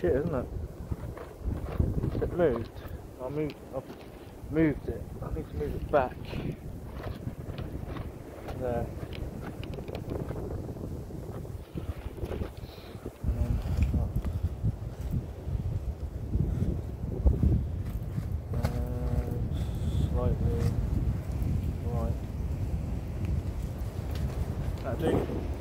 shit, isn't it? It moved. I moved. I moved it. I need to move it back. There. And uh, slightly right. That?